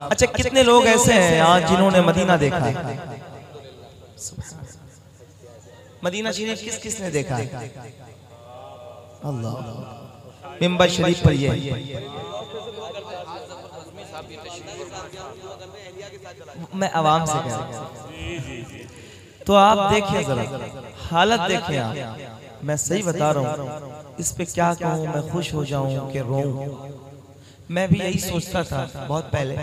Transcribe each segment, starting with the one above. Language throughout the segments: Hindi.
अच्छा कितने लोग ऐसे हैं यहाँ जिन्होंने मदीना देखा? है मदीना शरीफ किस किस ने देखा? है अल्लाह। मिंबर शरीफ पर ये। मैं आवाम से कह रहा तो आप देखिए जरा। हालत देखिए आप। मैं सही बता रहा हूँ। इस पे क्या कहूँ? मैं खुश हो जाऊँ कि रोऊं। मैं भी यही सोचता था बहुत पहले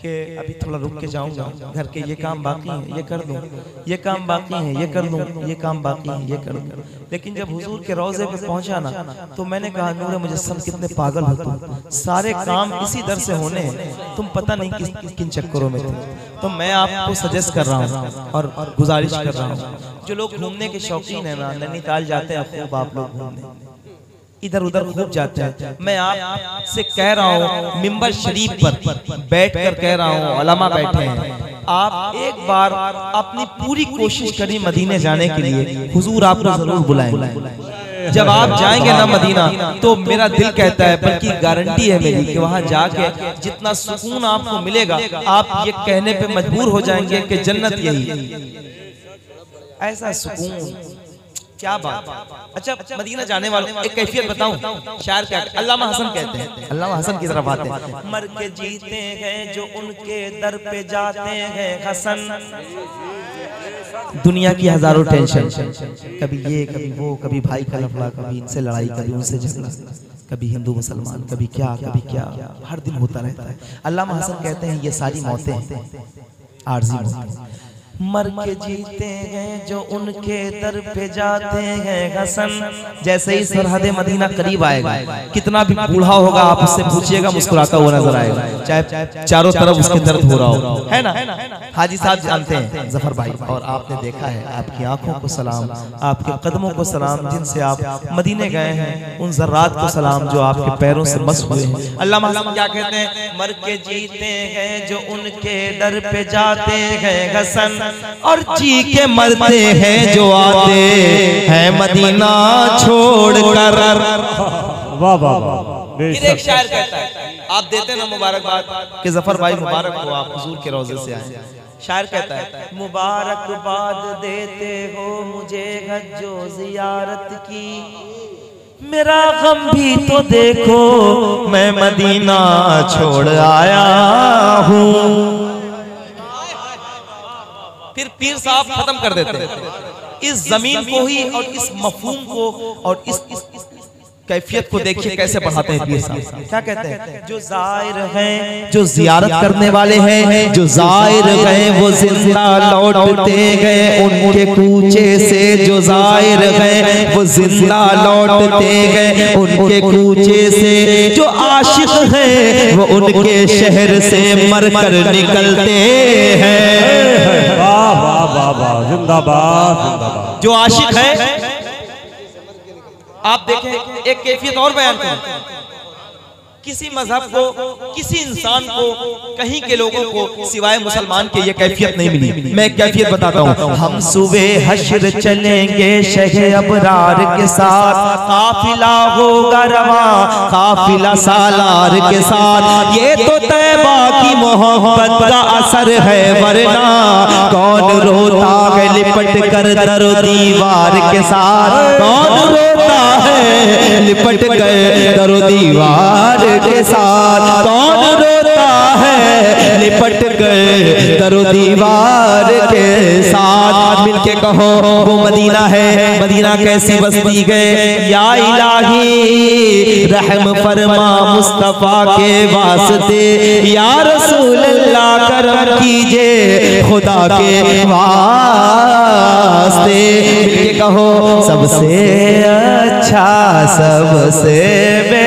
कि अभी थोड़ा रुक के जाऊँगा, घर के ये काम बाकी है, ये कर दूँ। ये काम बाकी है, ये कर दूँ, ये काम बाकी है, ये कर दूँ। लेकिन जब हुजूर के रोज़े पे पहुँचा ना तो मैंने कहा, नूर मुजस्सम, कितने पागल हो तुम। सारे काम इसी दर से होने हैं। तुम पता नहीं किस, किन चक्करों में तो मैं आपको सजेस्ट कर रहा हूँ और गुजारिश कर रहा हूँ। जो लोग घूमने के शौकीन है ना, नैनीताल जाते हैं, खूब आप लोग घूमने। इधर उधर खूब जाते हैं। मैं आप से कह रहा हूँ मिंबर शरीफ पर बैठ कर कह रहा हूँ अलामा बैठे हैं। आप एक बार अपनी पूरी कोशिश करिए मदीने जाने के लिए। हुजूर आपको ज़रूर बुलाएँगे। जब आप जाएँगे ना मदीना तो मेरा दिल कहता है बल्कि गारंटी है मेरी कि वहाँ जाके जितना सुकून आपको मिलेगा आप ये कहने पे मजबूर हो जाएँगे कि जन्नत यही ऐसा सुकून। क्या बात? अच्छा मदीना जाने वालों एक कैफियत बताऊँ? शायर क्या अल्लामा हसन कहते हैं। अल्लामा हसन की तरफ़ आते हैं। मर के जीते हैं जो उनके दर पे जाते हैं हसन। दुनिया की हज़ारों टेंशन। कभी ये कभी वो कभी भाई का लफड़ा कभी इनसे लड़ाई कभी उनसे झगड़ा कभी हिंदू मुसलमान कभी क्या कभी क्या हर दिन होता रहता है। अल्लामा हसन कहते हैं ये सारी मौतें आरजी मौतें। मर के जीते हैं जो उनके दर पे जाते हैं हसन। जैसे ही सरहद मदीना करीब आएगा कितना भी बूढ़ा होगा आप उससे पूछिएगा मुस्कुराता हुआ नज़र आएगा। चाहे चारों तरफ़ उसके दर्द हो। रहा हो। है ना? हाजी साहब जानते हैं ज़फ़र भाई और आपने देखा है आपकी आँखों को सलाम आपके कदमों को सलाम जिनसे आप मदीने गए हैं उन जर्रात को सलाम जो आपके पैरों से मस हुए हैं। अल्लाह क्या कहते हैं? मर के जीते हैं जो उनके दर पे जाते हैं हसन और जी के मरते हैं जो आते हैं मदीना छोड़ कर वाह वाह वाह एक शायर कहता है आप देते ना मुबारकबाद कि ज़फ़र भाई मुबारक हो आप हुजूर के रोज़े से आए शायर कहता है मुबारकबाद देते हो मुझे हज्जो जियारत की। मेरा गम भी तो देखो मैं मदीना छोड़ आया हूँ। फिर पीर साहब खत्म कर देते हैं। इस ज़मीन को ही और इस मफहूम को और इस, कैफियत को देखिए कैसे बढ़ाते हैं पीर साहब? क्या कहते हैं? जो ज़ाहिर हैं जो जियारत करने वाले हैं जो ज़ाहिर गए वो ज़िंदा लौटते गए उनके कूचे से जो ज़ाहिर गए वो ज़िंदा लौटते गए उनके कूचे से जो आशिक हैं वो उनके शहर से मर कर निकलते हैं। जिंदाबाद जिंदाबाद। जो आशिक है। आप देखें एक कैफियत और बयान करें। किसी मज़हब को, किसी इंसान को, कहीं के लोगों को सिवाय मुसलमान के ये कैफियत नहीं मिली। मैं कैफियत बताता हूँ। हम सुबह हशर चलेंगे शह अबरार के साथ। काफिला होगा रवा, काफिला सालार के साथ। ये तो तैबा की मोहब्बत का असर है, वरना कौन रोता है लिपट कर दर दीवार के साथ? कौन रोता है लिपट कर दर दीवार के साथ कौन रोता है? लिपट गए दरो दीवार के साथ। मिलके कहो वो मदीना है मदीना कैसी बस्ती गए? या इलाही रहम फरमा मुस्तफ़ा के वास्ते। या रसूल अल्लाह करम कीजिए खुदा के वास्ते। मिलके कहो सबसे अच्छा सबसे बे